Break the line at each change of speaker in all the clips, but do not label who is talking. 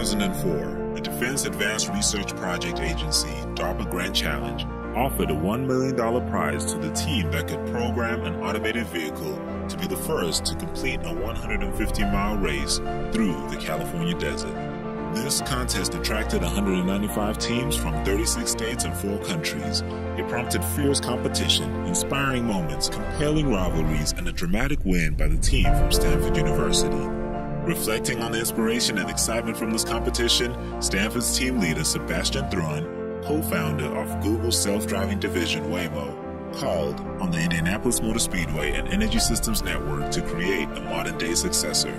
2004, a Defense Advanced Research Project Agency, DARPA Grand Challenge, offered a $1 million prize to the team that could program an automated vehicle to be the first to complete a 150 mile race through the California desert. This contest attracted 195 teams from 36 states and 4 countries. It prompted fierce competition, inspiring moments, compelling rivalries, and a dramatic win by the team from Stanford University. Reflecting on the inspiration and excitement from this competition, Stanford's team leader Sebastian Thrun, co-founder of Google's self-driving division Waymo, called on the Indianapolis Motor Speedway and Energy Systems Network to create a modern-day successor.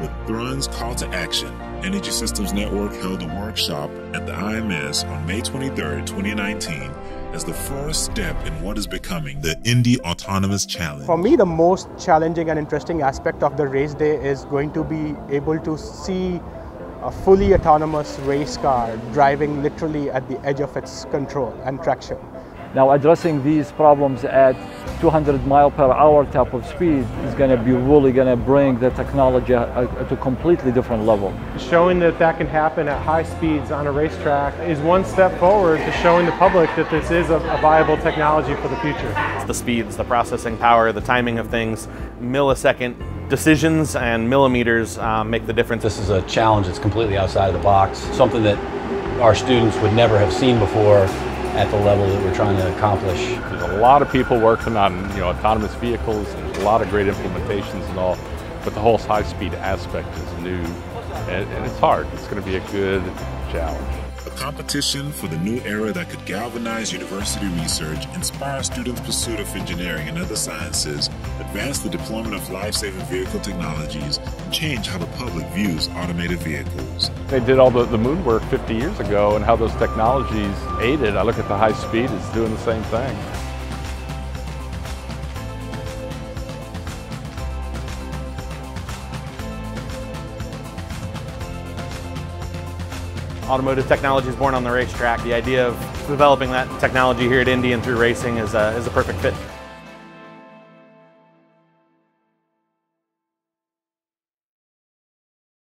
With Thrun's call to action, Energy Systems Network held a workshop at the IMS on May 23, 2019, as the first step in what is becoming the Indy Autonomous Challenge.
For me, the most challenging and interesting aspect of the race day is going to be able to see a fully autonomous race car driving literally at the edge of its control and traction.
Now addressing these problems at 200 mile per hour type of speed is going to be really going to bring the technology to a completely different level.
Showing that that can happen at high speeds on a racetrack is one step forward to showing the public that this is a, a viable technology for the future.
It's the speeds, the processing power, the timing of things, millisecond decisions and millimeters um, make the difference.
This is a challenge that's completely outside of the box, something that our students would never have seen before at the level that we're trying to accomplish.
There's a lot of people working on you know autonomous vehicles. There's a lot of great implementations and all, but the whole high-speed aspect is new, and, and it's hard. It's going to be a good challenge.
A competition for the new era that could galvanize university research, inspire students' pursuit of engineering and other sciences, advance the deployment of life-saving vehicle technologies, and change how the public views automated vehicles.
They did all the, the moon work 50 years ago and how those technologies aided. I look at the high speed, it's doing the same thing.
Automotive technology is born on the racetrack. The idea of developing that technology here at Indy and through racing is a, is a perfect fit.